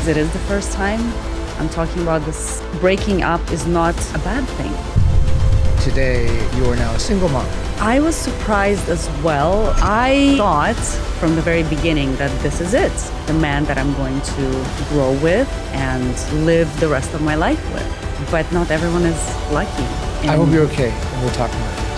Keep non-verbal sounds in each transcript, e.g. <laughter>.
because it is the first time. I'm talking about this breaking up is not a bad thing. Today, you are now a single mom. I was surprised as well. I thought from the very beginning that this is it the man that I'm going to grow with and live the rest of my life with. But not everyone is lucky. I hope you're okay, and we'll talk about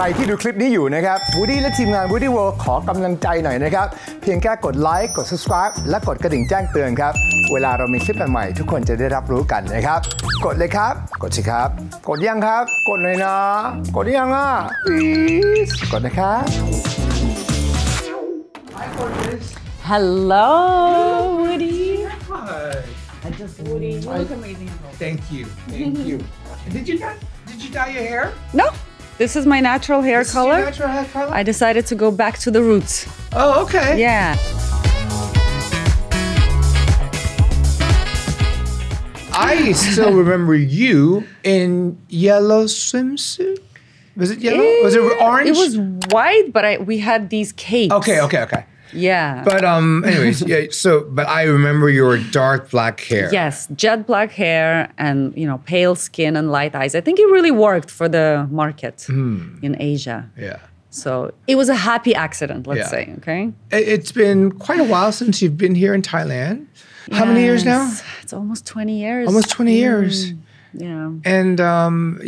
รที่ดูคลิปนี้อยู่นะครับวูดี้และทีมงาน Woody World ขอกำลังใจหน่อยนะครับ เพียงแค่กดไลค์กด subscribe และกดกระดิ่งแจ้งเตือนครับ เวลาเรามีคลิปใหม่ๆทุกคนจะได้รับรู้กันนะครับ กดเลยครับ กดสิครับ กดยังครับ กดเลยนะ กดยังอะ please กดนะครับ Hello, Woody. Hi. I just Woody. You look amazing. Thank you. Thank you. did you not, did you dye your hair? No, this is my natural hair This is your color. natural hair color? I decided to go back to the roots. oh, okay. Yeah. I still <laughs> remember you in yellow swimsuit. Was it yellow? was it eh, orange? It was white, but I we had these capes. Okay, okay, okay. Yeah. But um, anyways, yeah. So, but I remember your dark black hair. yes, jet black hair and you know pale skin and light eyes. I think it really worked for the market Hmm. in Asia. Yeah. So it was a happy accident, let's Yeah. say. Okay. It- It's been quite a while since you've been here in Thailand. How many years now? It's almost 20 years. Almost 20 years. Yeah. And um,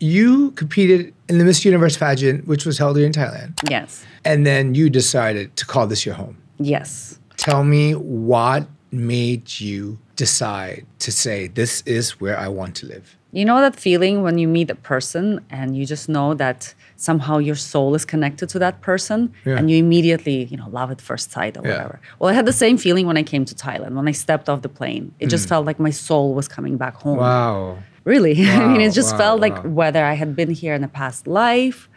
you competed in the Miss Universe pageant, which was held here in Thailand. Yes. And then you decided to call this your home. Yes. Tell me what made you decide to say, this is where I want to live? You know that feeling when you meet a person and you just know that somehow your soul is connected to that person Yeah. and you immediately, you know, love at first sight or Yeah. whatever. Well, I had the same feeling when I came to Thailand. When I stepped off the plane, it just felt like my soul was coming back home. Mm. Wow. Really. Wow, <laughs> I mean, it just wow, felt wow. like whether I had been here in a past life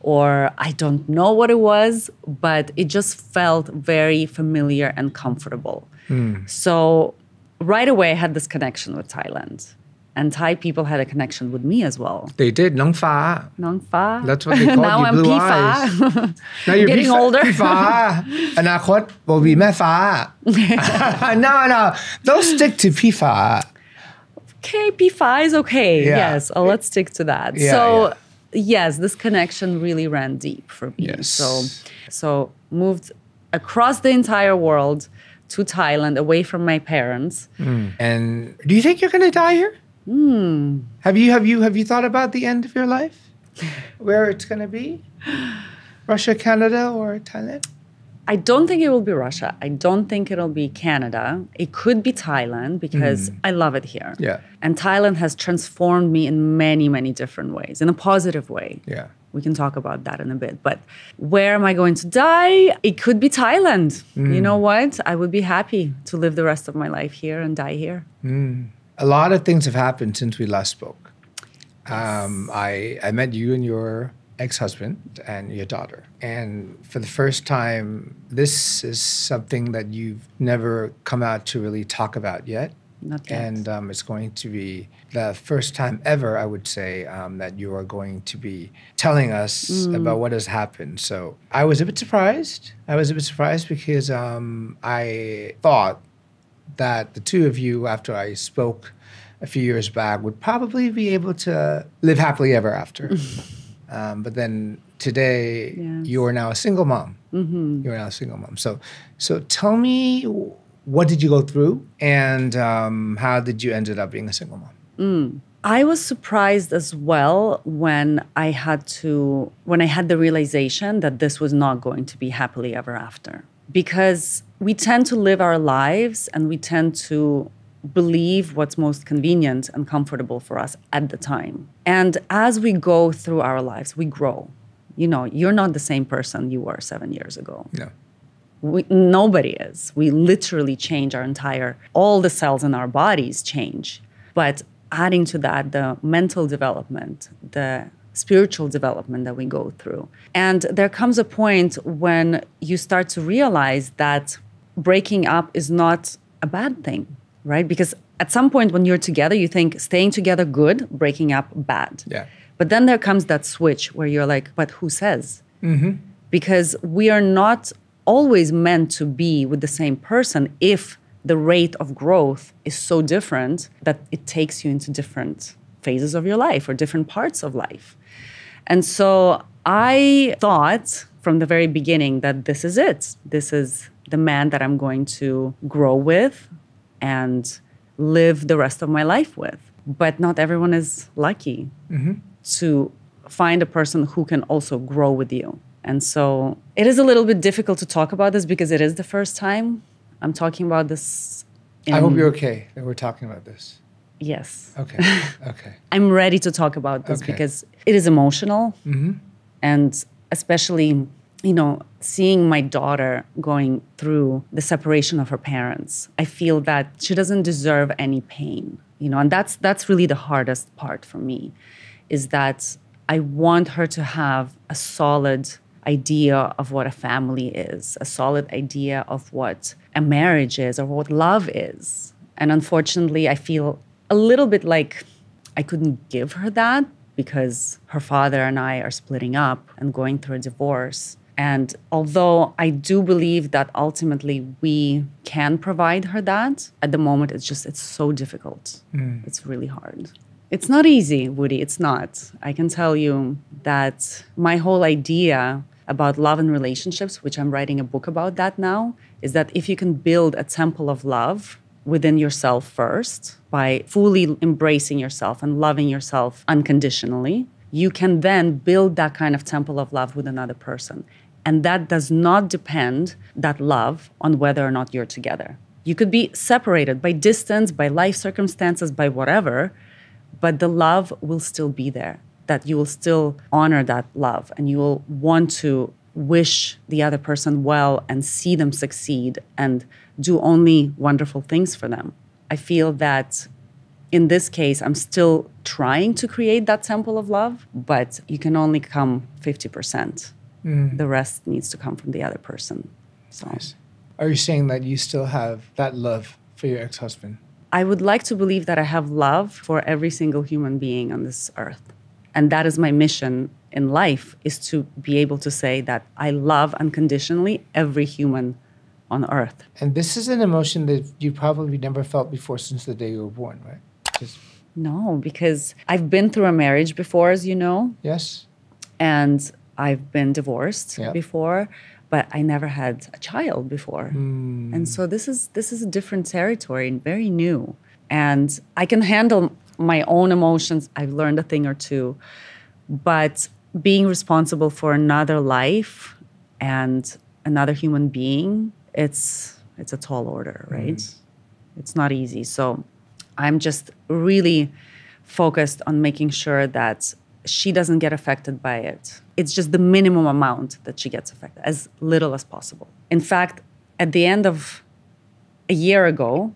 or I don't know what it was, but it just felt very familiar and comfortable. Mm. So right away, I had this connection with Thailand. And Thai people had a connection with me as well. They did. Nong Fa. Nong Fa. That's what they call <laughs> now you, I'm blue eyes. <laughs> now you're getting P-fa. older. Pifa. Anakot will be Mefa. no, no. They'll stick to Pifa okay, P5 is okay. Yeah. Yes, oh, let's stick to that. Yeah, so, yes, this connection really ran deep for me. Yes. So, so moved across the entire world to Thailand, away from my parents. Hmm. And do you think you're going to die here? Hmm. Have you have you have you thought about the end of your life? Where it's going to be? <sighs> Russia, Canada, or Thailand? I don't think it will be Russia. I don't think it'll be Canada. It could be Thailand because mm. I love it here. Yeah. And Thailand has transformed me in many, many different ways, in a positive way. Yeah. We can talk about that in a bit. But where am I going to die? It could be Thailand. You mm. know what? I would be happy to live the rest of my life here and die here. Mm. A lot of things have happened since we last spoke. Um, I I met you and your ex-husband and your daughter, and for the first time, this is something that you've never come out to really talk about yet. Not yet. And um, it's going to be the first time ever, I would say, um, that you are going to be telling us about what has happened. So I was a bit surprised. I was a bit surprised because um, I thought that the two of you, after I spoke a few years back, would probably be able to live happily ever after. <laughs> um, but then today, you are now a single mom. You are now a single mom. So, so tell me, what did you go through, and um, how did you ended up being a single mom? I was surprised as well when I had to when I had the realization that this was not going to be happily ever after because we tend to live our lives and we tend to believe what's most convenient and comfortable for us at the time. And as we go through our lives, we grow. You know, you're not the same person you were 7 years ago No. we, nobody is. We literally change our entire, all the cells in our bodies change. But adding to that, the mental development, the spiritual development that we go through. And there comes a point when you start to realize that breaking up is not a bad thing, right? Because at some point when you're together, you think staying together good, breaking up bad. Yeah. But then there comes that switch where you're like, but who says? Mm-hmm. Because we are not always meant to be with the same person if the rate of growth is so different that it takes you into different phases of your life or different parts of life. And so I thought from the very beginning that this is it. This is the man that I'm going to grow with and live the rest of my life with. But not everyone is lucky mm-hmm. to find a person who can also grow with you. And so it is a little bit difficult to talk about this because it is the first time I'm talking about this. I hope you're okay that we're talking about this. Yes. Okay. <laughs> Okay. I'm ready to talk about this Okay. because it is emotional. Mm-hmm. And especially, you know, seeing my daughter going through the separation of her parents, I feel that she doesn't deserve any pain. You know, and that's that's really the hardest part for me is that I want her to have a solid idea of what a family is, a solid idea of what a marriage is or what love is. And unfortunately, I feel a little bit like I couldn't give her that because her father and I are splitting up and going through a divorce. And although I do believe that ultimately we can provide her that, at the moment it's just it's so difficult. Mm. It's really hard. It's not easy, Woody. It's not. I can tell you that my whole idea about love and relationships, which I'm writing a book about that now, is that if you can build a temple of love within yourself first by fully embracing yourself and loving yourself unconditionally, you can then build that kind of temple of love with another person. And that does not depend, that love, on whether or not you're together. You could be separated by distance, by life circumstances, by whatever, but the love will still be there. That you will still honor that love and you will want to wish the other person well and see them succeed and do only wonderful things for them. I feel that in this case, I'm still trying to create that temple of love, but you can only come 50%. Mm. The rest needs to come from the other person. So Are you saying that you still have that love for your ex-husband? I would like to believe that I have love for every single human being on this earth. And that is my mission in life is to be able to say that I love unconditionally every human on earth. And this is an emotion that you probably never felt before since the day you were born, right? Just, No, because I've been through a marriage before, as you know, yes. and I've been divorced Yeah. before, but I never had a child before. Hmm. And so this is this is a different territory and very new. And I can handle my own emotions. I've learned a thing or two. But being responsible for another life and another human being, it's it's a tall order, right? It's not easy. So I'm just really focused on making sure that she doesn't get affected by it. It's just the minimum amount that she gets affected, as little as possible. In fact, at the end of a year ago,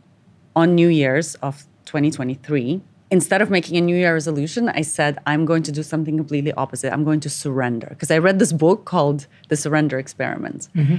on New Year's of 2023, instead of making a New Year resolution, I said, I'm going to do something completely opposite. I'm going to surrender. Because I read this book called The Surrender Experiment. Mm-hmm.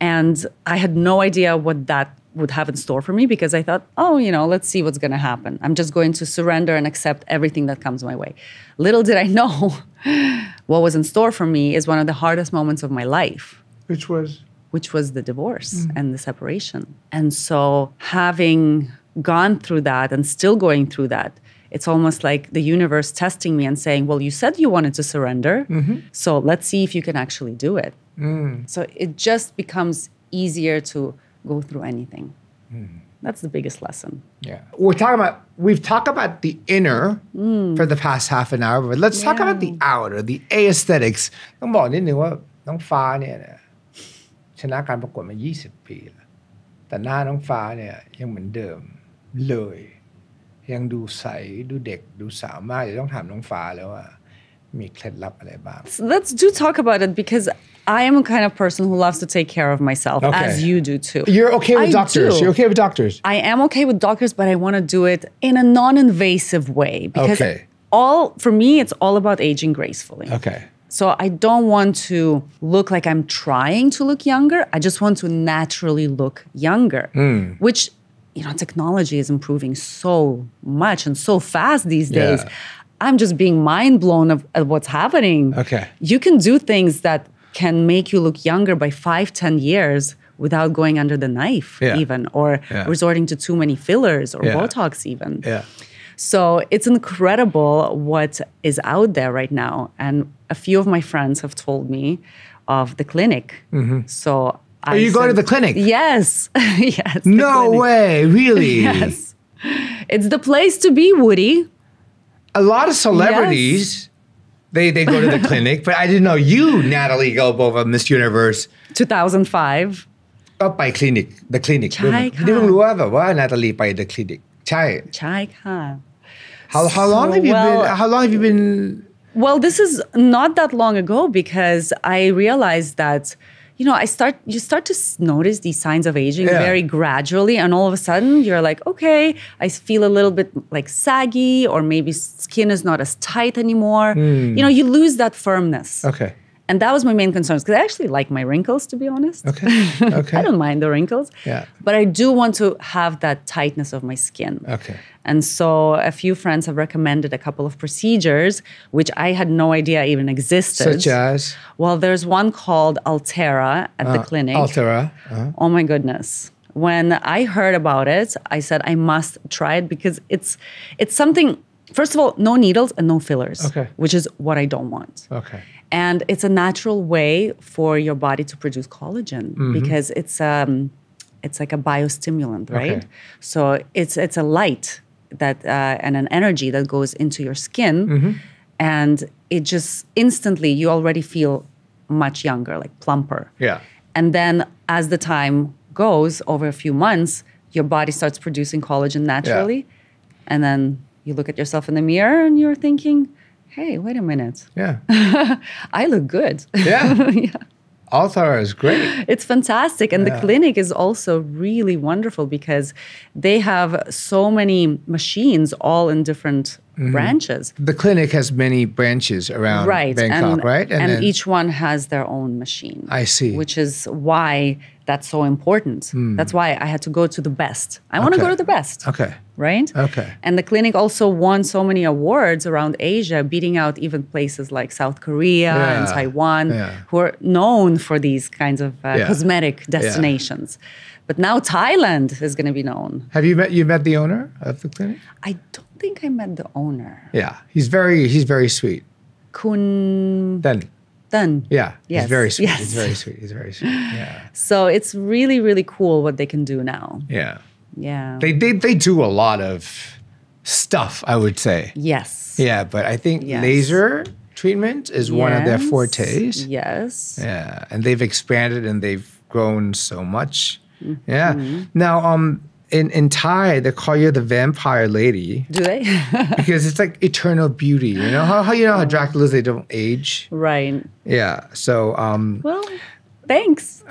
And I had no idea what that would have in store for me because I thought, oh, you know, let's see what's going to happen. I'm just going to surrender and accept everything that comes my way. Little did I know <laughs> what was in store for me is one of the hardest moments of my life Which was which was the divorce mm-hmm. and the separation. And so, having gone through that and still going through that, it's almost like the universe testing me and saying, Well, you said you wanted to surrender. Mm-hmm. So, let's see if you can actually do it. Mm. So, it just becomes easier to go through anything. That's the biggest lesson. Yeah. We're talking about, we've talked about the inner for the past half an hour, but let's talk about the outer, the aesthetics. ต้องบอกนิดนึงว่าน้องฟ้าเนี่ยนะชนะการประกวดมา 20 ปีแล้ว แต่หน้าน้องฟ้าเนี่ยยังเหมือนเดิมเลย ยังดูใส ดูเด็ก ดูสาวมากเดี๋ยวต้องถามน้องฟ้าแล้วว่า มีเคล็ดลับอะไรบ้าง So let's do talk about it because I am a kind of person who loves to take care of myself, Okay. as you do too. You're okay with I doctors. do. You're okay with doctors. I am okay with doctors, but I want to do it in a non-invasive way because Okay. all for me it's all about aging gracefully. Okay. So I don't want to look like I'm trying to look younger. I just want to naturally look younger, which you know, technology is improving so much and so fast these days. Yeah. I'm just being mind blown of, of what's happening. Okay. You can do things that can make you look younger by five, ten years without going under the knife, Yeah. even, or Yeah. resorting to too many fillers or Yeah. Botox, even. Yeah. So it's incredible what is out there right now. And a few of my friends have told me of the clinic. Mm-hmm. So I Oh, you going to the clinic? Yes. <laughs> yes. No clinic. way, really? <laughs> Yes. It's the place to be, Woody a lot of celebrities. Yes. They, they go to the <laughs> clinic, but I didn't know you, Natalie Glebova, Miss Universe. 2005. ก็ไปคลินิก the clinic ใช่ค่ะนี่เพิ่งรู้ว่าแบบว่า Natalie ไป the clinic ใช่ใช่ค่ะ how how long so, have you well, been how long have you been well this is not that long ago because I realized that you know, I start you start to notice these signs of aging Yeah. very gradually, and all of a sudden you're like, okay, I feel a little bit like saggy, or maybe skin is not as tight anymore. Hmm. You know, you lose that firmness. okay And that was my main concern because I actually like my wrinkles, to be honest. okay <laughs> okay I don't mind the wrinkles. Yeah. But I do want to have that tightness of my skin. Okay. And so a few friends have recommended a couple of procedures, which I had no idea even existed. such as Well, there's one called Ulthera at the clinic. Ulthera uh-huh. Oh my goodness. When I heard about it, I said I must try it because it's it's something first of all, no needles and no fillers. Okay. Which is what I don't want. okay And it's a natural way for your body to produce collagen Mm-hmm. because it's um, it's like a biostimulant, right? Okay. So it's it's a light that uh, and an energy that goes into your skin, Mm-hmm. and it just instantly you already feel much younger, like plumper. Yeah. And then as the time goes over a few months, your body starts producing collagen naturally, and then you look at yourself in the mirror and you're thinking, "Hey, wait a minute." yeah <laughs> I look good. yeah <laughs> Ulthera is great It's fantastic. And the clinic is also really wonderful because they have so many machines all in different Mm-hmm. branches. the clinic has many branches around Right. Bangkok and, right And, then- each one has their own machine. I see. Which is why that's so important. That's why I had to go to the best. I want to go to the best. okay Right? Okay. And the clinic also won so many awards around Asia, beating out even places like South Korea and Taiwan, Yeah. who are known for these kinds of uh, Yeah. cosmetic destinations. But now Thailand is going to be known. have you met you met the owner of the clinic I don't think I met the owner. yeah he's very he's very sweet Kun then Dun. yeah Yes, he's very sweet yes. he's very sweet he's very sweet <laughs> yeah So it's really, really cool what they can do now. yeah Yeah. they, they they do a lot of stuff i would say yes. yeah but i think Yes. laser treatment is one of their Yes. fortes Yes. yeah and they've expanded and they've grown so much Mm-hmm. yeah now um in in thai they call you the vampire lady Do they? <laughs> because it's like eternal beauty you know how, how you know how dracula's they don't age right. yeah so um Well, thanks. <laughs> <laughs>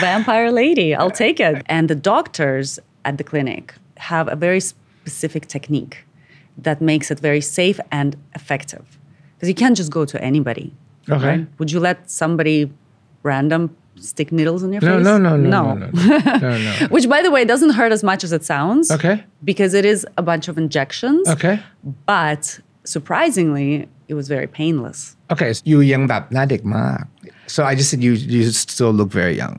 Vampire lady, I'll take it. And the doctors at the clinic have a very specific technique that makes it very safe and effective. Because you can't just go to anybody. Okay. right? Would you let somebody random stick needles in your no face? no no no no no no, no, no. <laughs> Which, by the way, doesn't hurt as much as it sounds. okay Because it is a bunch of injections. okay But surprisingly, it was very painless. okay so you ยังแบบหน้าเด็กมาก so I just said you you still look very young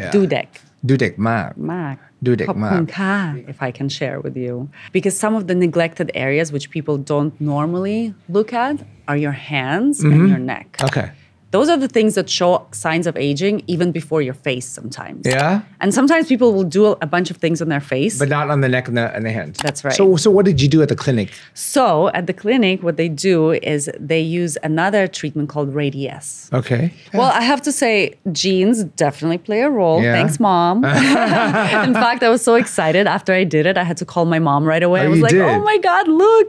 yeah. Dudek. ดูเด็กมาก Mark. ดูเด็กมาก ขอบคุณค่ะ, If I can share with you. Because some of the neglected areas which people don't normally look at are your hands and your neck. okay Those are the things that show signs of aging even before your face sometimes. yeah And sometimes people will do a bunch of things on their face. but not on the neck and the, and the hands That's right. so so what did you do at the clinic so at the clinic, what they do is they use another treatment called Radiesse. okay Well, I have to say, genes definitely play a role. Yeah. Thanks, mom. <laughs> In fact, I was so excited after I did it. I had to call my mom right away. Oh, I was like, did? "Oh my god, look!"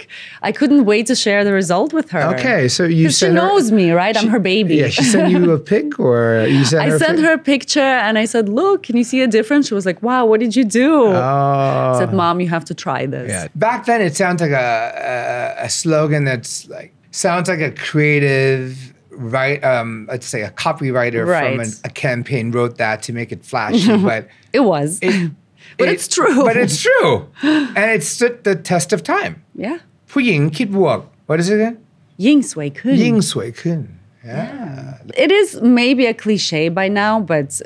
I couldn't wait to share the result with her. Okay, so you she sent her- knows me, right? I'm her baby. Yeah, she sent you a pic or you sent I her. a sent pic? her a picture and I said, "Look, can you see a difference?" She was like, "Wow, what did you do?" Oh. I said, "Mom, you have to try this." Yeah. Back then, it sounds like a, a a slogan that's like sounds like a creative write um let's say a copywriter from Right. an, a campaign wrote that to make it flashy, but It was. <laughs> but it- it's true. But it's true, and it stood the test of time. yeah. ผู้หญิงคิดบวก what is it again ยิ่งสวยขึ้น ยิ่งสวยขึ้น yeah it is maybe a cliche by now, but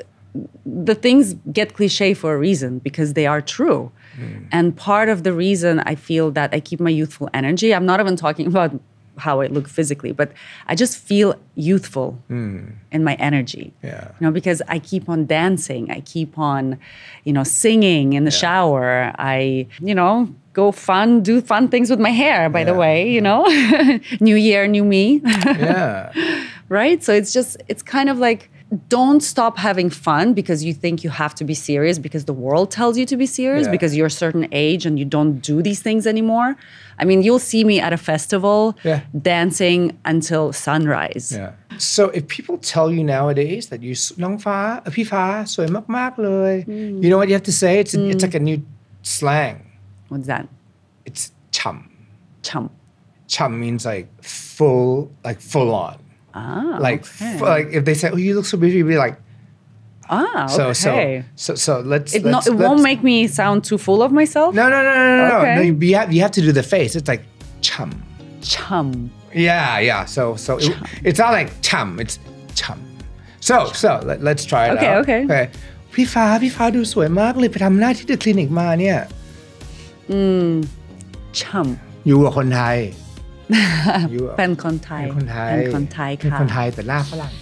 the things get cliche for a reason because they are true. Hmm. And part of the reason I feel that I keep my youthful energy, I'm not even talking <laughs> about how I look physically, but I just feel youthful hmm. in my energy. Yeah. You know, because I keep on dancing, I keep on, you know, singing in the shower. I, you know, go fun, do fun things with my hair, by the way, you know. <laughs> new year, new me. yeah <laughs> right? So it's just, it's kind of like, don't stop having fun because you think you have to be serious because the world tells you to be serious yeah. because you're a certain age and you don't do these things anymore. I mean, you'll see me at a festival yeah. dancing until sunrise. Yeah. So if people tell you nowadays that you long fa, mak mak hmm. you know what you have to say? It's, a, mm. it's hmm. like a new slang. What's that? It's chum. Chum. Chum means like full, like full on. Ah, like okay. f- like if they say oh you look so beautiful you'd be like ah, so okay. so so so let's it, let's, no, it won't let's- make me sound too full of myself. no no no no no no, Okay. no you have you have to do the face it's like chum Chum. yeah yeah so so it, it's not like chum it's chum so so let, let's try it Okay, out okay. okay พี่ฟ้าพี่ฟ้าดูสวยมากเลยไปทำหน้าที่เดอะคลินิกมาเนี่ย Chum. อยู่กับคนไทย อยู่กับ เป็นคนไทย เป็นคนไทย เป็นคนไทยเป็นค่ะคนไทยแต่หน้าฝรั่ง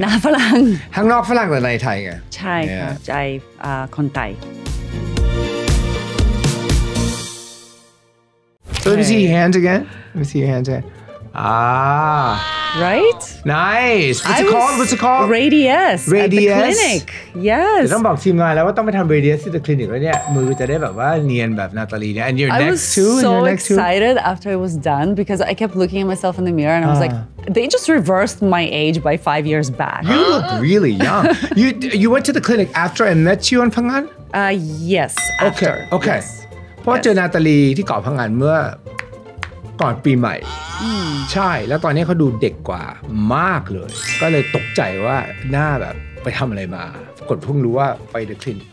หน้าฝรั่ง ข้างนอกฝรั่งแต่ในไทยไง ใช่ค่ะ Yeah. ใจอ่าคนไทย So let me see your hands again. Let me see your hands again. Ah, Right? Nice. What's I it called? What's it called? Radiesse. Radiesse. At the clinic. Yes. เดี๋ยวต้องบอกทีมงานแล้วว่าต้องไปทำ Radiesse ที่ the clinic แล้วเนี่ยมือจะได้แบบว่าเนียนแบบนาตาลีเนี่ย and you're I next to so you're next to I was so excited after I was done because I kept looking at myself in the mirror and I was like ah. they just reversed my age by 5 years back. You look <gasps> really young. you you went to the clinic after I met you on Phangan? Uh yes, after. Okay. Okay. Yes. พราะเจอนาตาลีที่เกาะพังงานเมื่อก่อนปีใหม่ ใช่ แล้วตอนนี้เขาดูเด็กกว่ามากเลย ก็เลยตกใจว่าหน้าแบบไปทำอะไรมา ปรากฏเพิ่งรู้ว่าไปเดอะคลินิก